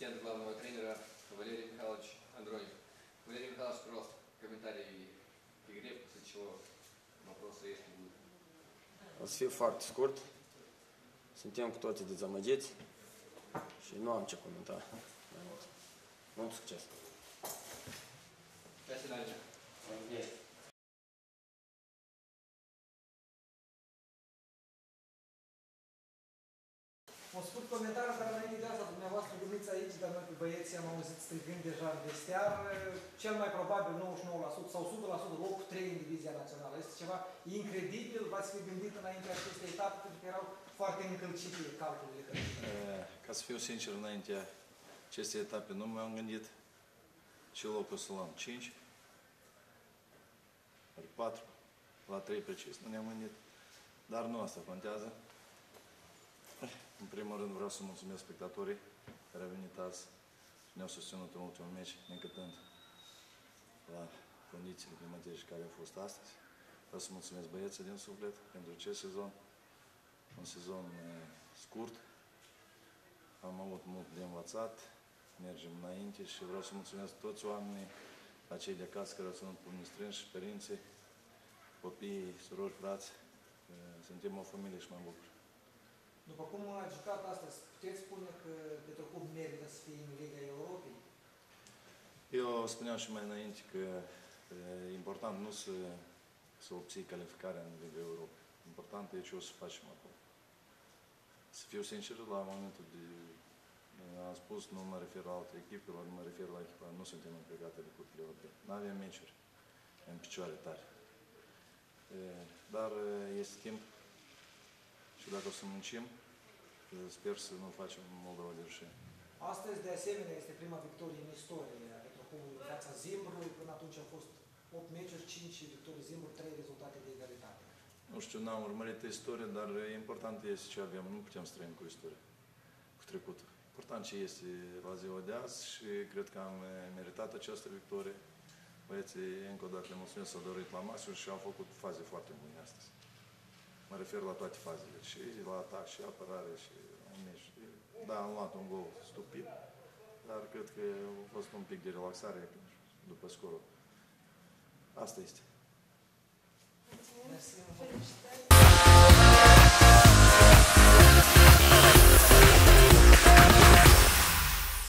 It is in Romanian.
ассистент главного тренера Валерий Михайлович Андронев. Валерий Михайлович, пожалуйста, комментарии к игре, после чего вопросы, есть будут. Свій факт скорт. Suntem cu toții dezamăgiți și nu am ce comenta mai mult. Mult succes! Un scurt comentariu care înainte de asta, dumneavoastră gândiți aici, dar noi pe băieții am auzit strigând deja în vestiar, cel mai probabil 99% sau 100% locul 3 în divizia națională. Este ceva incredibil, v-ați fi gândit înainte acestei etape, pentru că erau foarte încălcite calculele. cred. Eh, Ca să fiu sincer, înaintea acestei etape nu m-am gândit ce locul să luăm. 5? Ori 4? La 3 precis. Nu ne-am gândit. Dar nu asta contează. În primul rând vreau să mulțumesc spectatorii care au venit azi și ne-au susținut în ultimul meci, necătând la condițiile climatice care au fost astăzi. Vreau să mulțumesc băieții din suflet pentru acest sezon. Un sezon eh, scurt, am avut mult de învățat, mergem înainte și vreau să mulțumesc toți oamenii, la cei de acasă care au ținut pumnii strânși, părinții, copiii, surori, frați. Eh, Suntem o familie și mă bucur. După cum a jucat astăzi, puteți spune că Petrocub merită să fie în Liga Europei? Eu spuneam și mai înainte că e important nu să, să obții calificarea în Liga Europa. Important e ce o să facem acolo. Să fiu sincer, la momentul de... Am spus, nu mă refer la alte echipe, nu mă refer la echipa, nu suntem implicate de cupele europene. Nu avem meciuri în picioare tare. E, Dar e, este timp și dacă o să muncim, e, sper să nu facem Moldova de rușine. Astăzi, de asemenea, este prima victorie în istorie a Petrocubului în fața Zimbrului. Până atunci au fost 8 meciuri, 5 victorii Zimbru, 3 rezultate de egalitate. Nu știu, n-am urmărit istoria, dar important este ce avem. Nu putem să trăim cu istoria, cu trecutul. Important ce este la ziua de azi și cred că am eh, meritat această victorie. Băieții, încă o dată le mulțumesc, s-au dorit la maxim și au făcut faze foarte bune astăzi. Mă refer la toate fazele, și la atac, și apărare, și la meci. Da, am luat un gol stupid, dar cred că a fost un pic de relaxare după scorul. Asta este. Mersi. Felicitări!